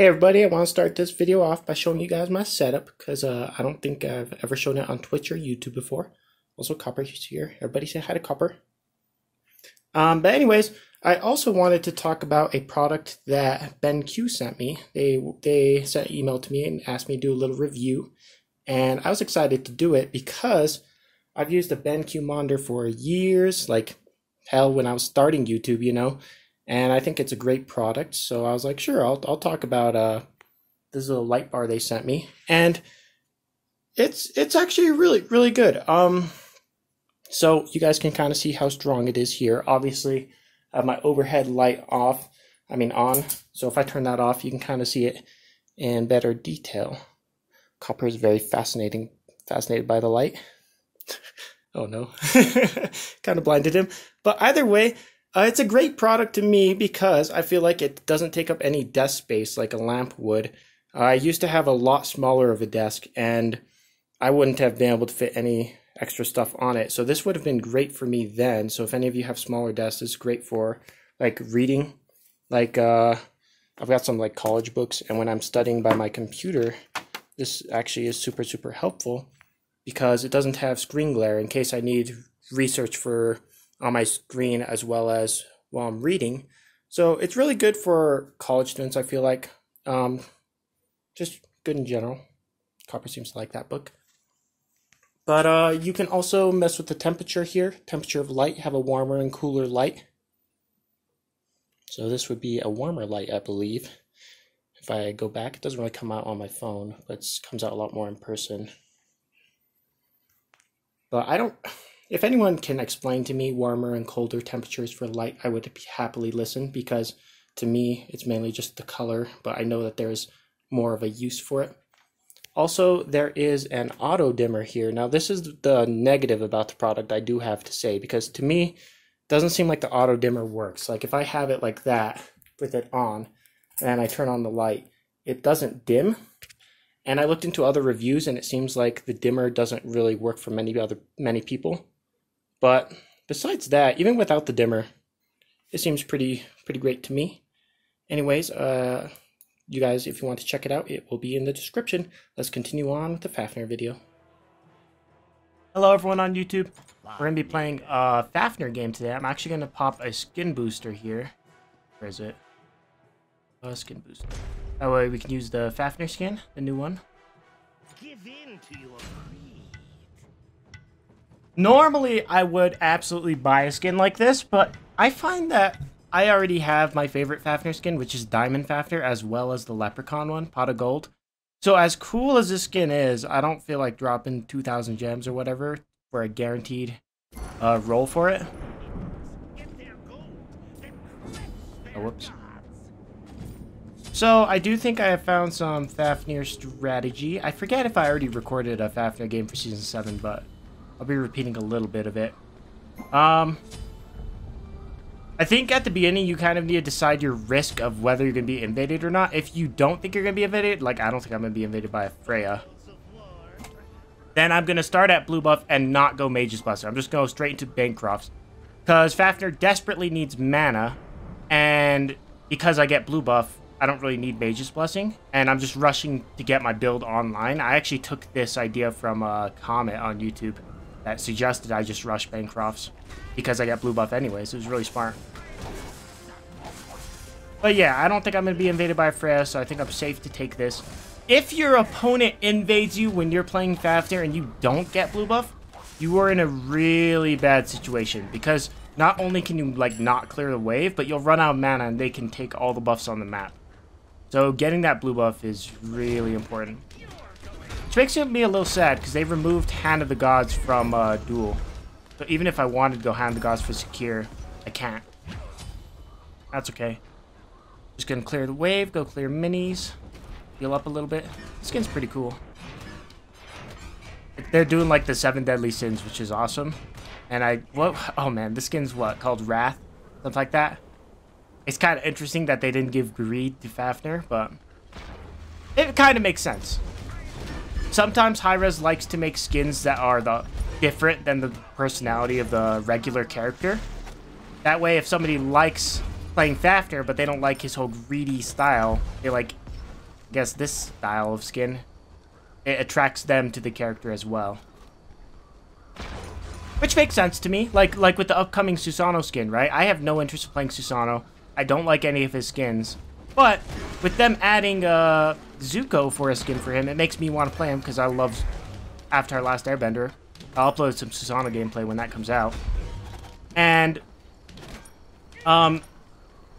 Hey everybody, I want to start this video off by showing you guys my setup because uh, I don't think I've ever shown it on Twitch or YouTube before. Also, Copper's here. Everybody say hi to Copper. Um, but anyways, I also wanted to talk about a product that BenQ sent me. They they sent an email to me and asked me to do a little review, and I was excited to do it because I've used the BenQ monitor for years, like hell when I was starting YouTube, you know, and I think it's a great product. So I was like, sure, I'll I'll talk about uh this little light bar they sent me, and it's it's actually really really good. Um, so you guys can kind of see how strong it is here. Obviously, I have my overhead light off. I mean on. So if I turn that off, you can kind of see it in better detail. Copper is very fascinating, fascinated by the light. oh no, kind of blinded him. But either way, uh, it's a great product to me because I feel like it doesn't take up any desk space like a lamp would. I used to have a lot smaller of a desk and I wouldn't have been able to fit any extra stuff on it. So this would have been great for me then. So if any of you have smaller desks, it's great for like reading. Like uh, I've got some like college books and when I'm studying by my computer, this actually is super, super helpful because it doesn't have screen glare in case I need research for on my screen as well as while I'm reading. So it's really good for college students, I feel like. Um, just good in general. Copper seems to like that book. But uh, you can also mess with the temperature here. Temperature of light, have a warmer and cooler light. So this would be a warmer light, I believe. If I go back, it doesn't really come out on my phone, but it comes out a lot more in person. But I don't if anyone can explain to me warmer and colder temperatures for light, I would happily listen because to me it's mainly just the color, but I know that there's more of a use for it. Also, there is an auto dimmer here. Now, this is the negative about the product I do have to say because to me, it doesn't seem like the auto dimmer works. Like if I have it like that with it on and I turn on the light, it doesn't dim. And I looked into other reviews and it seems like the dimmer doesn't really work for many other many people. But besides that, even without the dimmer, it seems pretty pretty great to me. Anyways, uh, you guys, if you want to check it out, it will be in the description. Let's continue on with the Fafnir video. Hello everyone on YouTube. We're going to be playing a Fafnir game today. I'm actually going to pop a skin booster here. Where is it? A skin booster. That way we can use the Fafnir skin, the new one. Give in to your Normally, I would absolutely buy a skin like this, but I find that I already have my favorite Fafnir skin, which is Diamond Fafnir, as well as the Leprechaun one, Pot of Gold. So as cool as this skin is, I don't feel like dropping 2,000 gems or whatever for a guaranteed uh, roll for it. Oh, whoops. So, I do think I have found some Fafnir strategy. I forget if I already recorded a Fafnir game for Season 7, but I'll be repeating a little bit of it. Um, I think at the beginning, you kind of need to decide your risk of whether you're going to be invaded or not. If you don't think you're going to be invaded, like I don't think I'm going to be invaded by a Freya, then I'm going to start at blue buff and not go Mage's Blessing. I'm just going straight into Bancrofts. Because Fafnir desperately needs mana, and because I get blue buff, I don't really need Mage's Blessing, and I'm just rushing to get my build online. I actually took this idea from a comment on YouTube that suggested I just rush Bancrofts because I got blue buff anyways. It was really smart. But yeah, I don't think I'm going to be invaded by Freya, so I think I'm safe to take this. If your opponent invades you when you're playing Fafnir and you don't get blue buff, you are in a really bad situation because not only can you like not clear the wave, but you'll run out of mana and they can take all the buffs on the map. So getting that blue buff is really important. Which makes me a little sad, because they removed Hand of the Gods from uh, Duel. So even if I wanted to go Hand of the Gods for Secure, I can't. That's okay. Just gonna clear the wave, go clear minis, heal up a little bit. The skin's pretty cool. They're doing like the seven deadly sins, which is awesome. And I, what, oh man, this skin's what, called Wrath? Something like that. It's kind of interesting that they didn't give Greed to Fafnir, but it kind of makes sense. Sometimes Hi-Rez likes to make skins that are the different than the personality of the regular character. That way, if somebody likes playing Fafnir, but they don't like his whole greedy style, they like I guess this style of skin, it attracts them to the character as well. Which makes sense to me. Like like with the upcoming Susano skin, right? I have no interest in playing Susano. I don't like any of his skins. But with them adding uh, Zuko for a skin for him, it makes me want to play him because I love Avatar Last Airbender. I'll upload some Susano gameplay when that comes out. And um,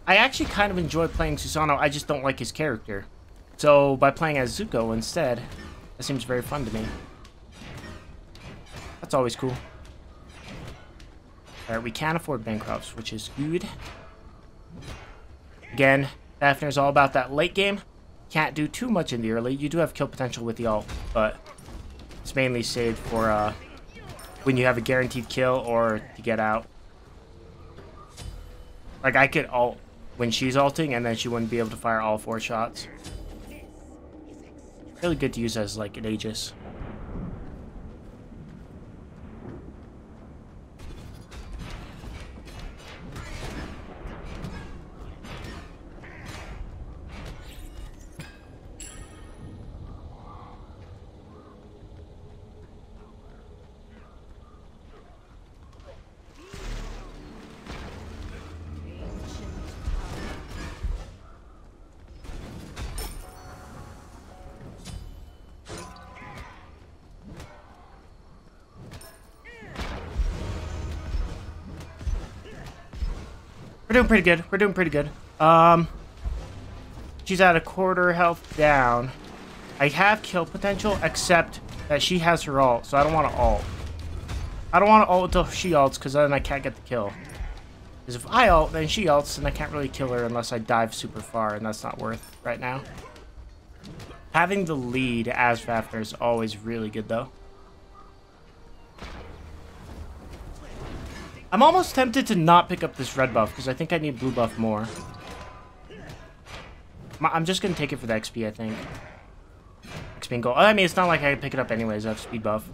I actually kind of enjoy playing Susano. I just don't like his character. So by playing as Zuko instead, that seems very fun to me. That's always cool. Alright, we can't afford Bancroft's, which is good. Again, Fafnir's all about that late game. Can't do too much in the early. You do have kill potential with the ult, but it's mainly saved for uh, when you have a guaranteed kill or to get out. Like, I could ult when she's ulting, and then she wouldn't be able to fire all four shots. Really good to use as, like, an Aegis. We're doing pretty good. We're doing pretty good. Um, she's at a quarter health down. I have kill potential, except that she has her ult, so I don't want to ult. I don't want to ult until she ults, because then I can't get the kill. Because if I ult, then she ults, and I can't really kill her unless I dive super far, and that's not worth right now. Having the lead as Fafnir is always really good, though. I'm almost tempted to not pick up this red buff because I think I need blue buff more. I'm just going to take it for the XP, I think. XP and gold. Oh, I mean, it's not like I pick it up anyways. I have speed buff.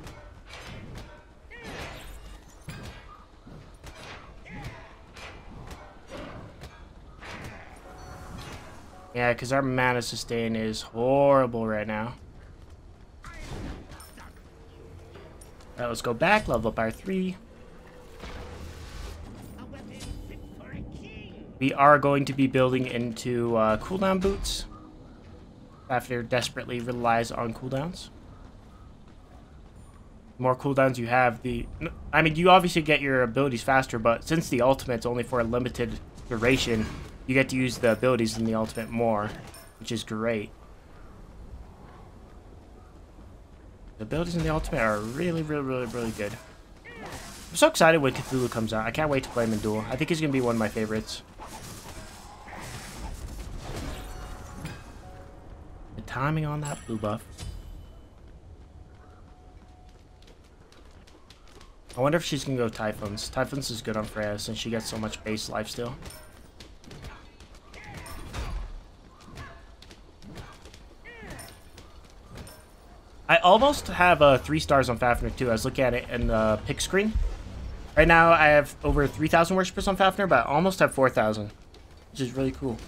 Yeah, because our mana sustain is horrible right now. Alright, let's go back, level up our 3. We are going to be building into uh, cooldown boots. After desperately relies on cooldowns. The more cooldowns you have, the... I mean, you obviously get your abilities faster, but since the ultimate's only for a limited duration, you get to use the abilities in the ultimate more, which is great. The abilities in the ultimate are really, really, really, really good. I'm so excited when Cthulhu comes out. I can't wait to play him in Duel. I think he's going to be one of my favorites. Timing on that blue buff. I wonder if she's gonna go Typhons. Typhons is good on Freya since she gets so much base life still. I almost have uh, three stars on Fafnir too. I was looking at it in the pick screen. Right now I have over 3,000 worshippers on Fafnir, but I almost have 4,000, which is really cool.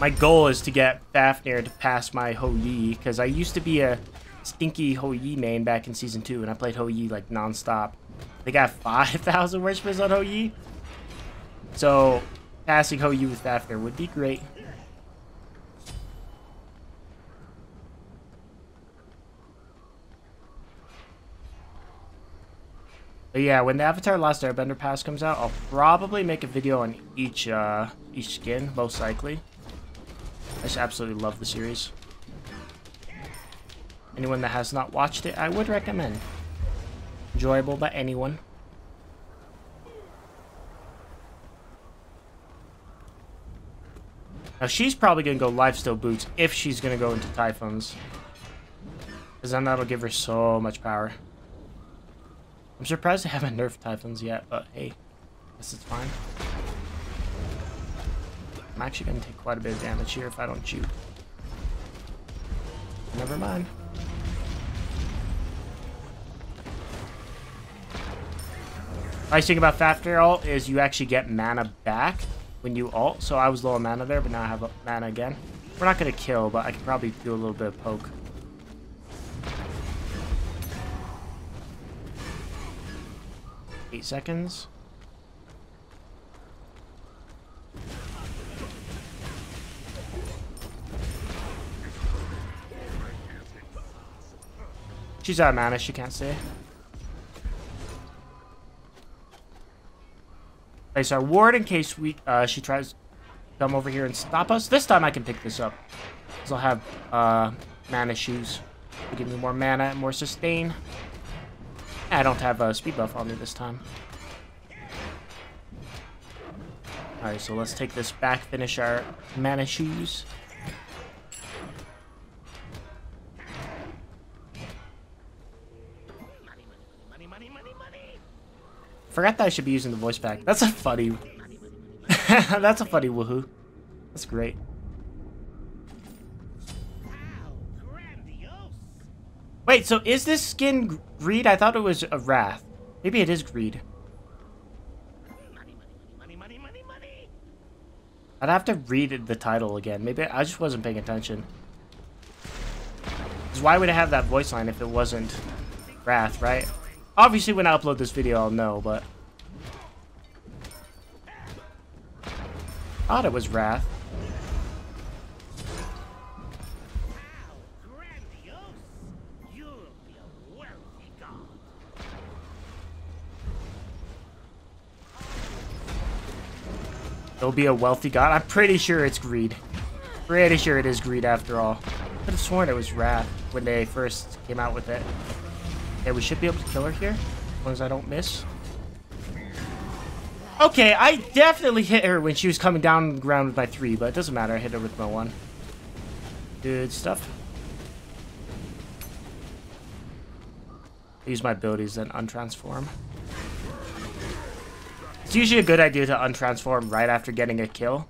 My goal is to get Fafnir to pass my Hou Yi, because I used to be a stinky Hou Yi main back in Season 2, and I played Hou Yi, like, non-stop. They got 5,000 worshippers on Hou Yi. So, passing Hou Yi with Fafnir would be great. But yeah, when the Avatar Last Airbender pass comes out, I'll probably make a video on each uh, each skin, most likely. I just absolutely love the series. Anyone that has not watched it, I would recommend. Enjoyable by anyone. Now she's probably going to go Lifesteal Boots if she's going to go into Typhons. Because then that'll give her so much power. I'm surprised they haven't nerfed Typhons yet, but hey, guess it's fine. I'm actually going to take quite a bit of damage here if I don't shoot. Never mind. Nice thing about Fafnir ult is you actually get mana back when you ult, so I was low on mana there, but now I have mana again. We're not going to kill, but I can probably do a little bit of poke. Eight seconds. She's out of mana, she can't stay. Place our ward in case we uh, she tries to come over here and stop us. This time I can pick this up. Because I'll have uh, mana shoes. To give me more mana and more sustain. I don't have a speed buff on me this time. Alright, so let's take this back, finish our mana shoes. Forgot that I should be using the voice pack. That's a funny... That's a funny woohoo. That's great. Wait, so is this skin greed? I thought it was a wrath. Maybe it is greed. I'd have to read the title again. Maybe I just wasn't paying attention. Because why would I have that voice line if it wasn't Wrath, right? Obviously, when I upload this video, I'll know, but... thought it was Wrath. It'll be a wealthy god. I'm pretty sure it's greed. Pretty sure it is greed after all. I could have sworn it was Wrath when they first came out with it. Okay, we should be able to kill her here. As long as I don't miss. Okay, I definitely hit her when she was coming down the ground with my three, but it doesn't matter. I hit her with my one. Good stuff. use my abilities, then untransform. It's usually a good idea to untransform right after getting a kill,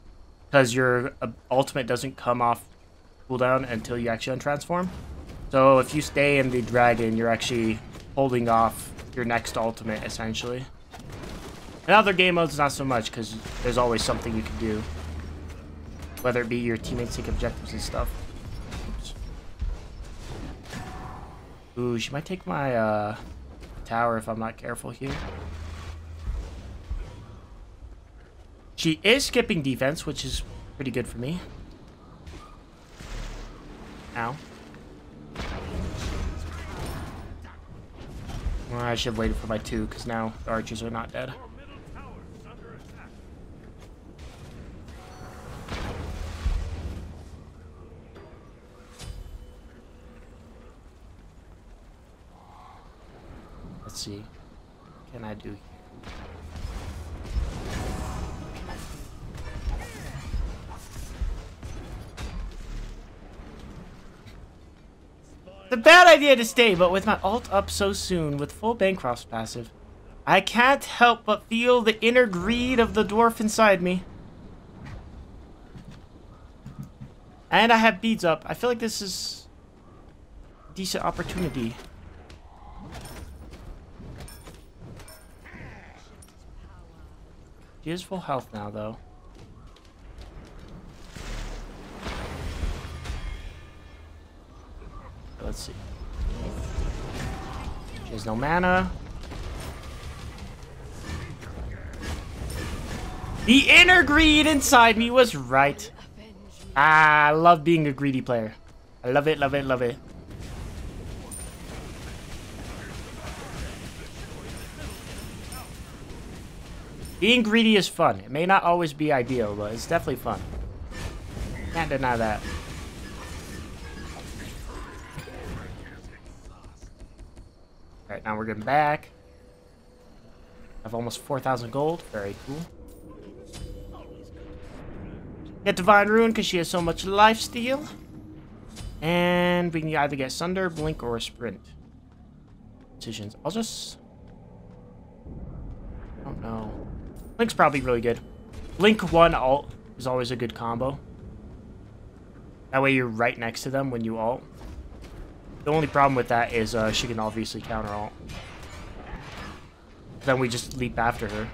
because your uh, ultimate doesn't come off cooldown until you actually untransform. So if you stay in the dragon, you're actually holding off your next ultimate, essentially. In other game modes, not so much, because there's always something you can do. Whether it be your teammates take objectives and stuff. Oops. Ooh, she might take my uh, tower if I'm not careful here. She is skipping defense, which is pretty good for me. Ow. Well, I should have waited for my two, because now the archers are not dead. The bad idea to stay, but with my ult up so soon, with full Bancroft's passive, I can't help but feel the inner greed of the dwarf inside me. And I have beads up. I feel like this is a decent opportunity. She is full health now, though. Let's see. She has no mana. The inner greed inside me was right. Ah, I love being a greedy player. I love it, love it, love it. Being greedy is fun. It may not always be ideal, but it's definitely fun. Can't deny that. Alright, now we're getting back. I have almost 4,000 gold. Very cool. Get Divine Ruin because she has so much life steal. And we can either get Sunder, Blink, or Sprint. Decisions. I'll just... I don't know. Blink's probably really good. Blink 1 ult is always a good combo. That way you're right next to them when you ult. The only problem with that is uh, she can obviously counter ult. Then we just leap after her.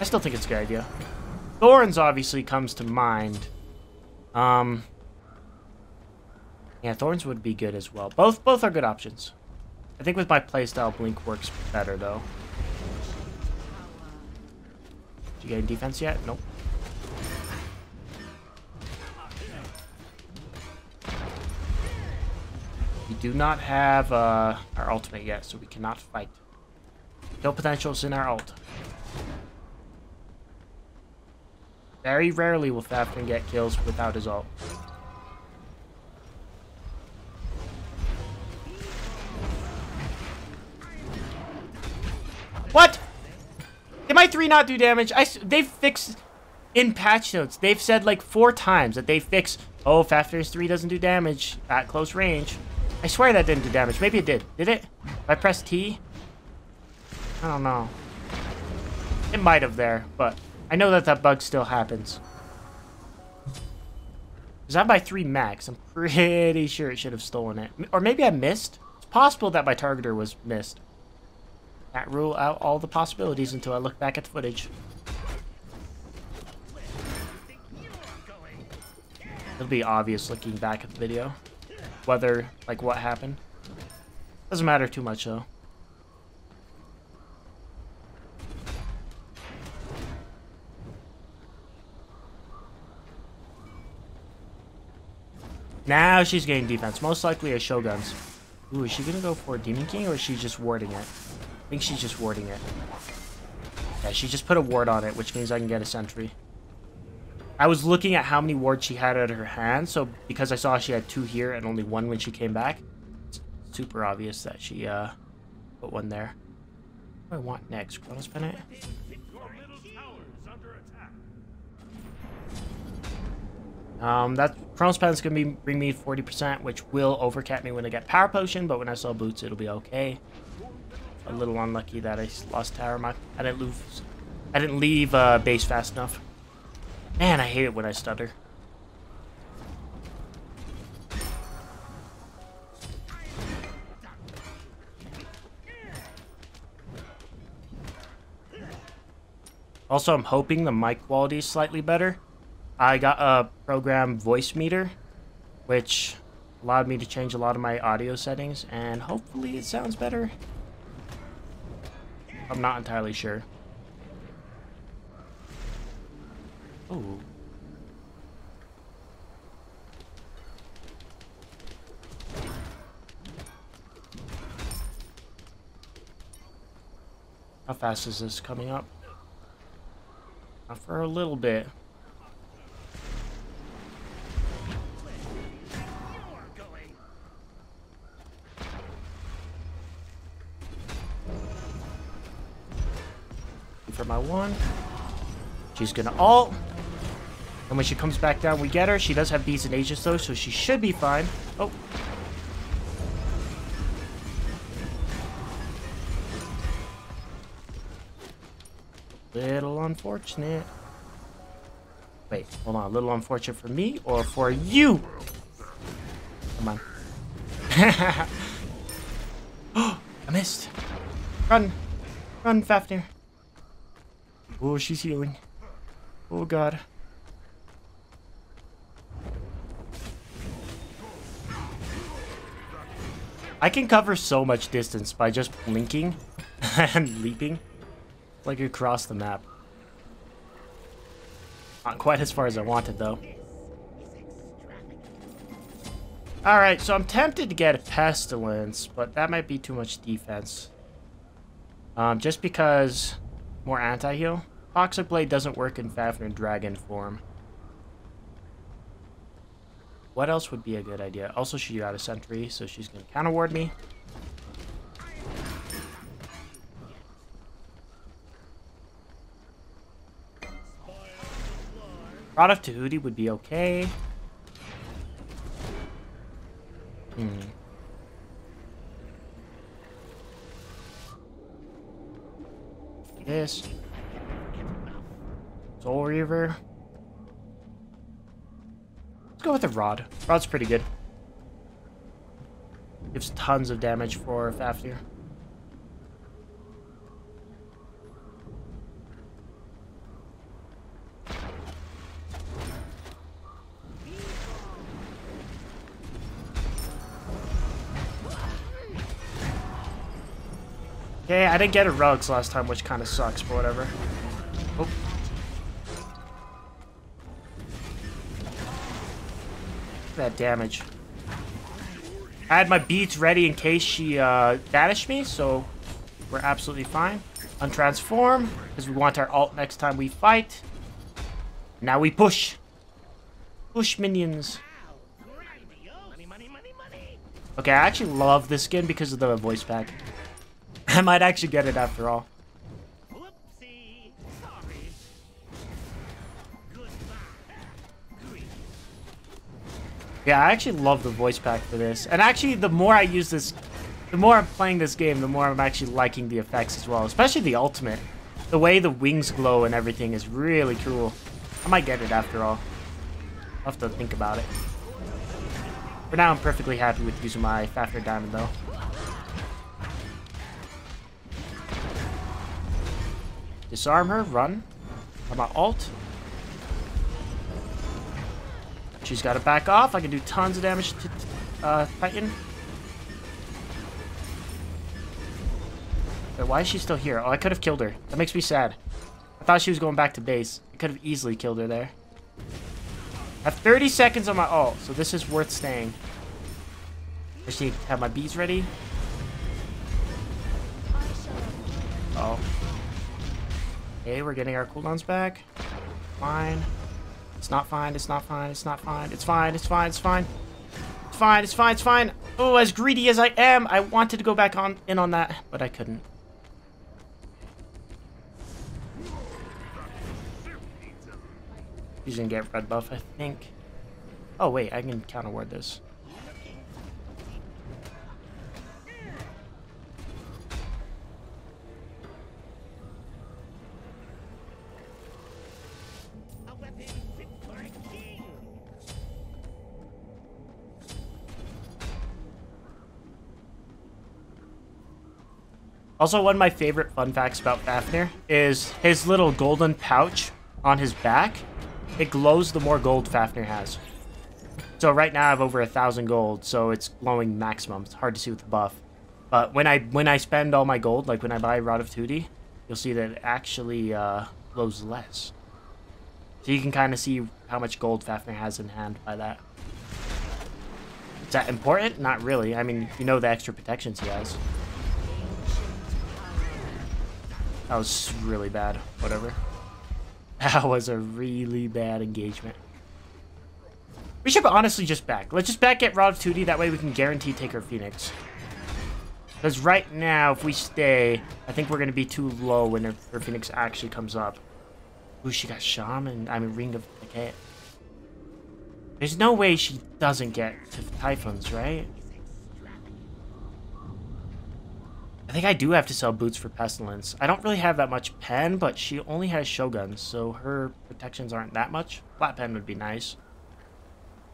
I still think it's a good idea. Thorns obviously comes to mind. Um, yeah, Thorns would be good as well. Both both are good options. I think with my playstyle, Blink works better, though. Did you get any defense yet? Nope. Do not have uh, our ultimate yet, so we cannot fight. Kill potentials in our ult. Very rarely will Fafnir get kills without his ult. What? Did my 3 not do damage? I, they've fixed... In patch notes, they've said like four times that they fix, oh, Fafnir's 3 doesn't do damage at close range. I swear that didn't do damage. Maybe it did. Did it? If I press T? I don't know. It might have there, but I know that that bug still happens. Is that by 3 max? I'm pretty sure it should have stolen it. Or maybe I missed? It's possible that my targeter was missed. Can't rule out all the possibilities until I look back at the footage. It'll be obvious looking back at the video. Whether, like, what happened. Doesn't matter too much, though. Now she's getting defense. Most likely a Shogun's. Ooh, is she gonna go for Demon King or is she just warding it? I think she's just warding it. Yeah, she just put a ward on it, which means I can get a sentry. I was looking at how many wards she had at her hand, so because I saw she had two here and only one when she came back, it's super obvious that she uh, put one there. What do I want next? Chronos Pendant? Um, that Chronos Pendant's gonna be bring me 40%, which will overcap me when I get Power Potion, but when I sell boots, it'll be okay. A little unlucky that I lost Tower. My, I didn't lose. I didn't leave uh, base fast enough. Man, I hate it when I stutter. Also, I'm hoping the mic quality is slightly better. I got a program Voicemeeter, which allowed me to change a lot of my audio settings, and hopefully it sounds better. I'm not entirely sure. Oh. How fast is this coming up? Not for a little bit. For my one. She's gonna ult. And when she comes back down, we get her. She does have and Aegis though, so she should be fine. Oh. Little unfortunate. Wait, hold on. A little unfortunate for me or for you? Come on. I missed. Run. Run, Fafnir. Oh, she's healing. Oh, God. I can cover so much distance by just blinking and leaping like across the map. Not quite as far as I wanted though. Alright, so I'm tempted to get a Pestilence, but that might be too much defense. Um, just because more anti-heal. Toxic Blade doesn't work in Fafnir Dragon form. What else would be a good idea? Also, she got a sentry, so she's going to counter ward me. Rod of Tahuti would be okay. Hmm. This. Soul Reaver. Let's go with the rod. Rod's pretty good. Gives tons of damage for Fafnir. Okay, I didn't get a rugs last time, which kind of sucks, but whatever. That damage. I had my beads ready in case she uh, banished me, so we're absolutely fine. Untransform, because we want our ult next time we fight. Now we push. Push minions. Okay, I actually love this skin because of the voice pack. I might actually get it after all. Yeah, I actually love the voice pack for this. And actually, the more I use this, the more I'm playing this game, the more I'm actually liking the effects as well. Especially the ultimate. The way the wings glow and everything is really cool. I might get it after all. I'll have to think about it. For now, I'm perfectly happy with using my Fafnir Diamond, though. Disarm her, run. I'm my ult. She's got to back off. I can do tons of damage to uh, Titan. Wait, why is she still here? Oh, I could have killed her. That makes me sad. I thought she was going back to base. I could have easily killed her there. I have 30 seconds on my ult, so this is worth staying. I just need to have my beads ready. Oh. Okay, we're getting our cooldowns back. Fine. It's not fine, it's not fine, it's not fine. It's fine, it's fine, it's fine. It's fine, it's fine, it's fine. Oh, as greedy as I am, I wanted to go back on in on that, but I couldn't. He's gonna get red buff, I think. Oh wait, I can counter ward this. Also, one of my favorite fun facts about Fafnir is his little golden pouch on his back. It glows the more gold Fafnir has. So right now I have over a thousand gold, so it's glowing maximum. It's hard to see with the buff. But when I when I spend all my gold, like when I buy Rod of Tahuti, you'll see that it actually uh, glows less. So you can kind of see how much gold Fafnir has in hand by that. Is that important? Not really. I mean, you know the extra protections he has. That was really bad. Whatever. That was a really bad engagement. We should honestly just back. Let's just back at Rod of Tahuti. That way we can guarantee take our Phoenix. Because right now, if we stay, I think we're going to be too low when her, Phoenix actually comes up. Ooh, she got Shaman. I mean, Ring of Decay. There's no way she doesn't get to Typhons, right? I think I do have to sell boots for Pestilence. I don't really have that much pen, but she only has Shogun, so her protections aren't that much. Flat pen would be nice.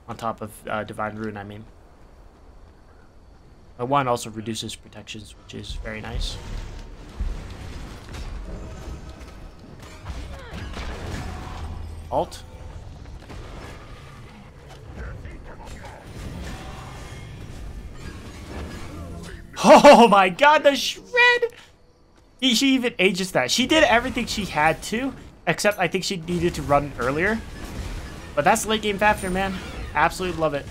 On top of uh, Divine Ruin, I mean. But one also reduces protections, which is very nice. Ult. Oh my god, the shred! He, she even ages that. She did everything she had to, except I think she needed to run earlier. But that's late game Fafnir, man. Absolutely love it.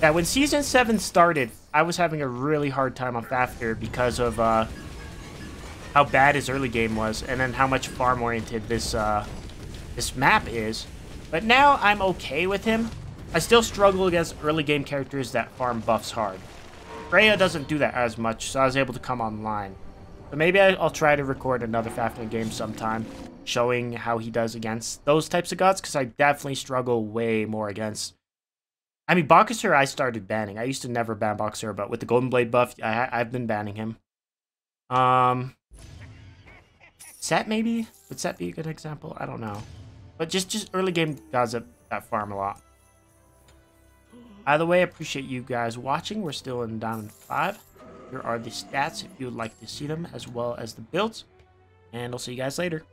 Yeah, when Season 7 started, I was having a really hard time on Fafnir because of uh, how bad his early game was, and then how much farm-oriented this, uh, this map is. But now I'm okay with him. I still struggle against early game characters that farm buffs hard. Freya doesn't do that as much, so I was able to come online. But maybe I'll try to record another Fafnir game sometime, showing how he does against those types of gods, because I definitely struggle way more against... I mean, Bakasur I started banning. I used to never ban Bakasur, but with the Golden Blade buff, I, I've been banning him. Um, Set, maybe? Would Set be a good example? I don't know. But just, just early game gods that, that farm a lot. Either way, I appreciate you guys watching. We're still in Diamond 5. Here are the stats if you would like to see them, as well as the builds. And I'll see you guys later.